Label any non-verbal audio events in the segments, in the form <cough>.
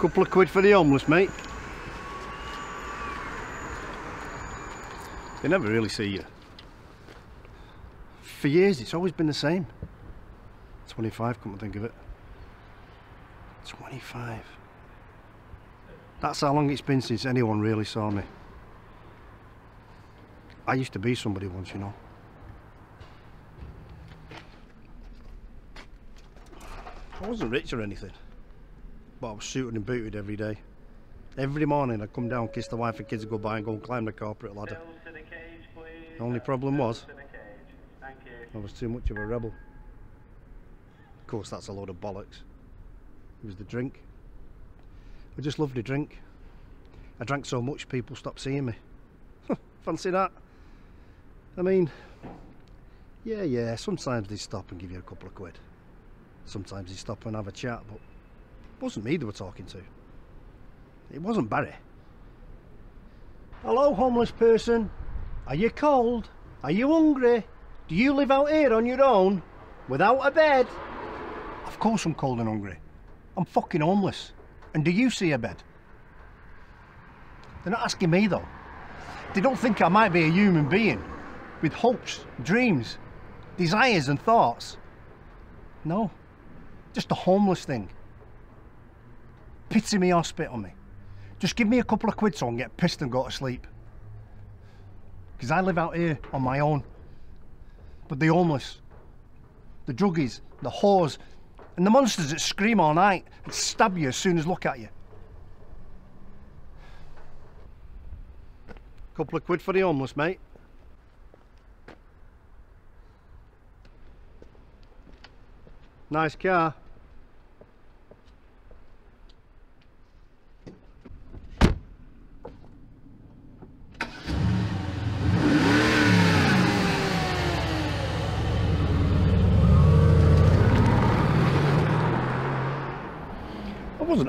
Couple of quid for the homeless, mate. They never really see you. For years, it's always been the same. 25, come to think of it. 25. That's how long it's been since anyone really saw me. I used to be somebody once, you know. I wasn't rich or anything, but I was suited and booted every day. Every morning I'd come down, kiss the wife and kids goodbye and go and climb the corporate ladder. The only problem was, I was too much of a rebel. Of course that's a load of bollocks. It was the drink. I just loved to drink. I drank so much people stopped seeing me. <laughs> Fancy that? I mean, yeah, yeah, sometimes they stop and give you a couple of quid. Sometimes they stop and have a chat, but it wasn't me they were talking to. It wasn't Barry. Hello, homeless person. Are you cold? Are you hungry? Do you live out here on your own? Without a bed? Of course I'm cold and hungry. I'm fucking homeless. And do you see a bed? They're not asking me though. They don't think I might be a human being with hopes, dreams, desires and thoughts. No, just a homeless thing. Pity me or spit on me. Just give me a couple of quid so I can get pissed and go to sleep. Because I live out here on my own. But the homeless, the druggies, the whores, and the monsters that scream all night and stab you as soon as look at you. Couple of quid for the homeless, mate. Nice car.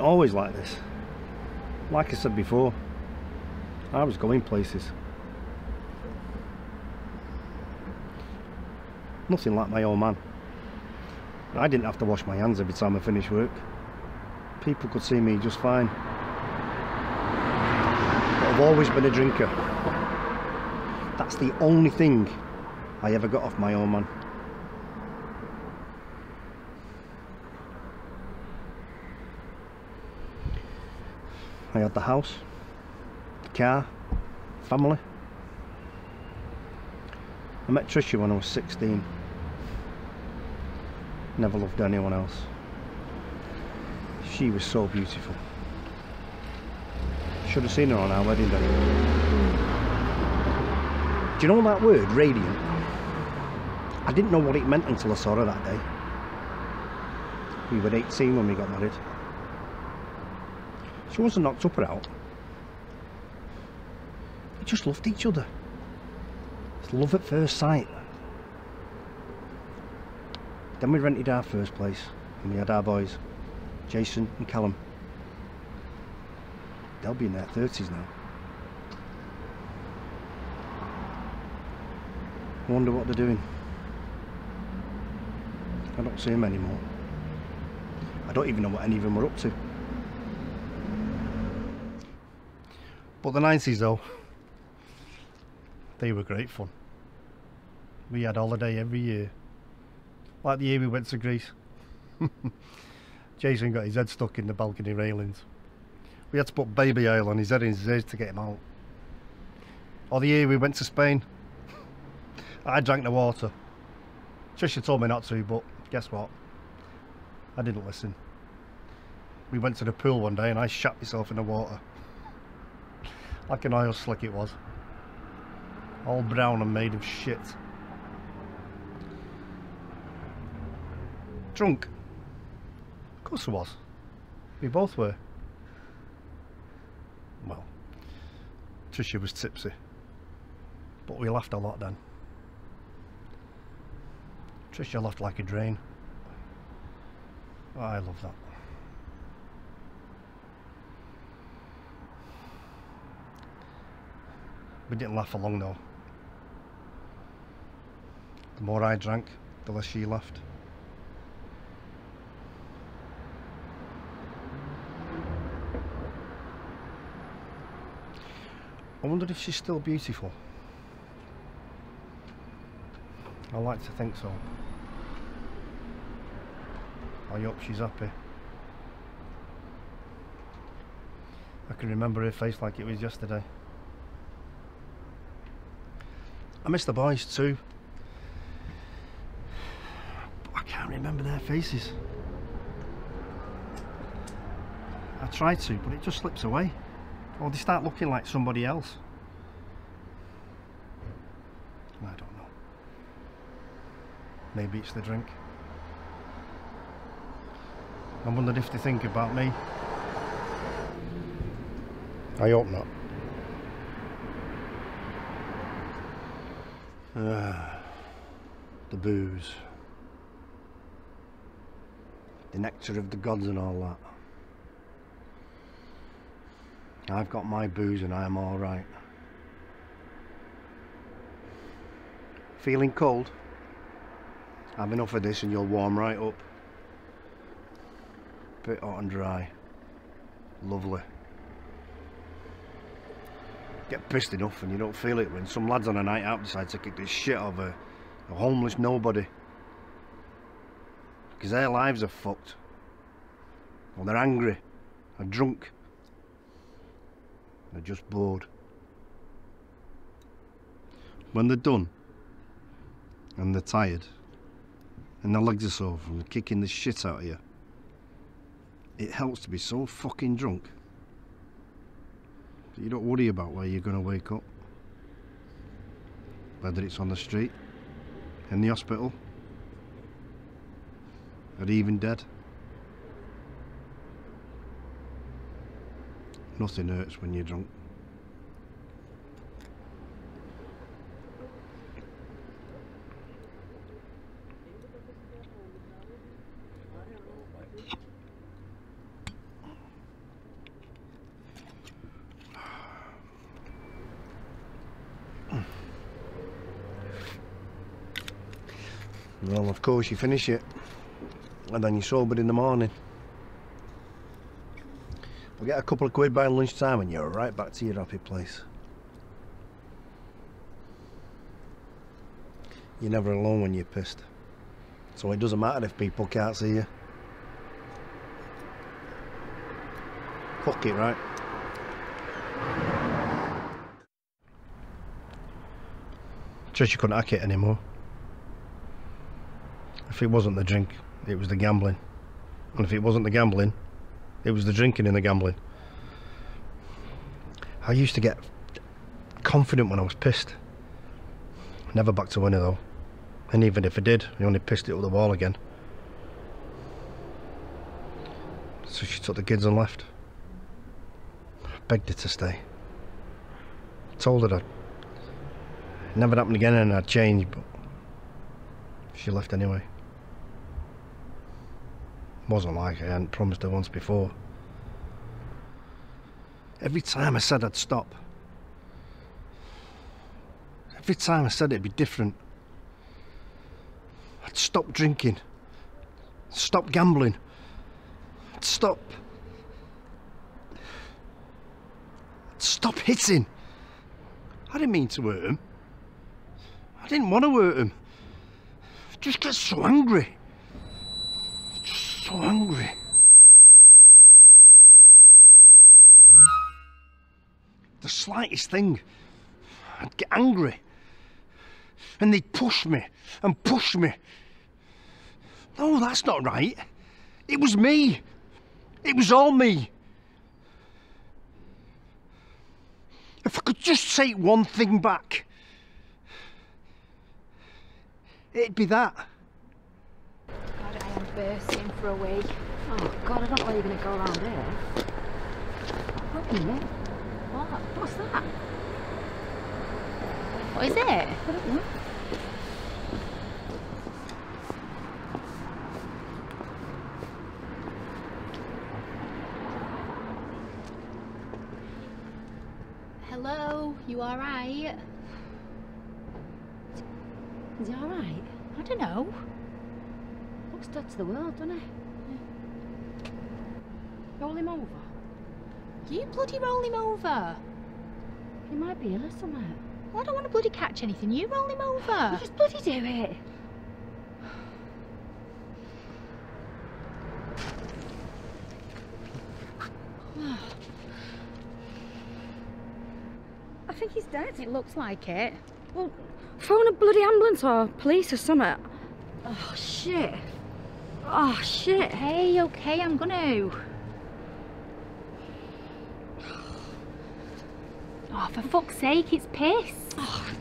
Always like this. Like I said before, I was going places. Nothing like my old man. I didn't have to wash my hands every time I finished work. People could see me just fine. But I've always been a drinker. That's the only thing I ever got off my old man. I had the house, the car, family. I met Tricia when I was 16. Never loved anyone else. She was so beautiful. Should have seen her on our wedding day. Do you know that word, radiant? I didn't know what it meant until I saw her that day. We were 18 when we got married. She wasn't knocked up or out. We just loved each other. It's love at first sight. Then we rented our first place and we had our boys, Jason and Callum. They'll be in their 30s now. I wonder what they're doing. I don't see them anymore. I don't even know what any of them were up to. But the 90s though, they were great fun. We had holiday every year. Like the year we went to Greece. <laughs> Jason got his head stuck in the balcony railings. We had to put baby oil on his head and his ears to get him out. Or the year we went to Spain. <laughs> I drank the water. Tricia told me not to, but guess what? I didn't listen. We went to the pool one day and I shot myself in the water. Like an oil slick it was. All brown and made of shit. Drunk? Of course I was. We both were. Well, Tricia was tipsy. But we laughed a lot then. Tricia laughed like a drain. I love that. We didn't laugh along, though. The more I drank, the less she laughed. I wonder if she's still beautiful. I like to think so. I hope she's happy. I can remember her face like it was yesterday. I miss the boys too. But I can't remember their faces. I try to, but it just slips away. Or they start looking like somebody else. I don't know. Maybe it's the drink. I wondered if they think about me. I hope not. Ah, the booze. The nectar of the gods and all that. I've got my booze and I am alright. Feeling cold? Have enough of this and you'll warm right up. Bit hot and dry. Lovely. Get pissed enough and you don't feel it when some lads on a night out decide to kick the shit out of a, a homeless nobody. Because their lives are fucked. Or they're angry. Or drunk. They're just bored. When they're done and they're tired and their legs are sore from kicking the shit out of you, it helps to be so fucking drunk you don't worry about where you're going to wake up. Whether it's on the street, in the hospital, or even dead. Nothing hurts when you're drunk. Well, of course, you finish it, and then you're sobered in the morning. We'll get a couple of quid by lunchtime and you're right back to your happy place. You're never alone when you're pissed. So it doesn't matter if people can't see you. Fuck it, right? Just you couldn't hack it anymore. If it wasn't the drink, it was the gambling. And if it wasn't the gambling, it was the drinking and the gambling. I used to get confident when I was pissed. Never back to winning though. And even if I did, I only pissed it up the wall again. So she took the kids and left. I begged her to stay. I told her that it never happened again and I'd change, but she left anyway. Wasn't like I hadn't promised her once before. Every time I said I'd stop. Every time I said it'd be different. I'd stop drinking. Stop gambling. I'd stop. I'd stop hitting. I didn't mean to hurt him. I didn't want to hurt him. I just get so angry so hungry. The slightest thing, I'd get angry. And they'd push me and push me. No, that's not right. It was me. It was all me. If I could just take one thing back, it'd be that bursting for a week. Oh God, I don't know why you're going to go around here. Wait a minute. What? What's that? What is it? I don't know. Hello, you alright? Is he alright? I don't know looks dead to the world, doesn't he? Yeah. Roll him over. You bloody roll him over. He might might be ill or something. Well, I don't want to bloody catch anything. You roll him over. You just bloody do it. <sighs> I think he's dead. It looks like it. Well, phone a bloody ambulance or police or something. Oh, shit. Oh, shit. Hey, okay, I'm gonna. Oh, for fuck's sake, it's piss.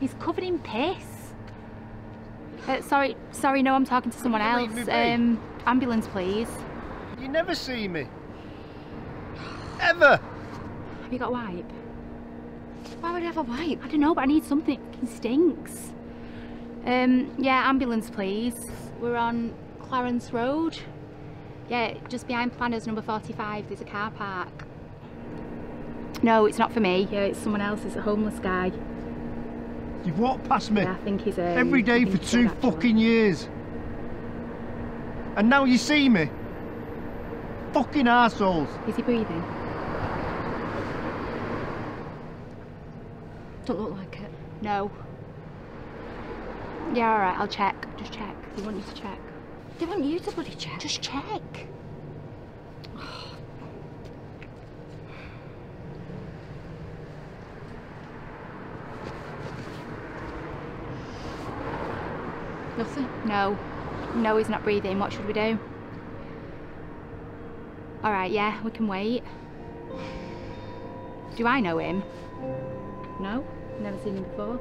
He's covered in piss. Uh, sorry, sorry, no, I'm talking to someone else. me? Um, ambulance, please. You never see me. Ever. Have you got a wipe? Why would I have a wipe? I don't know, but I need something. It fucking stinks. Um, yeah, ambulance, please. We're on Clarence Road. Yeah, just behind Planners number 45. There's a car park. No, it's not for me. Yeah, it's someone else. It's a homeless guy. You've walked past me Yeah, I think he's um, every I day think for two fucking years. And now you see me. Fucking assholes. Is he breathing? Don't look like it. No. Yeah, alright, I'll check. Just check. They want you to check. They want you to bloody check. Just check. Nothing. No. No, he's not breathing. What should we do? Alright, yeah, we can wait. Do I know him? No? Never seen him before.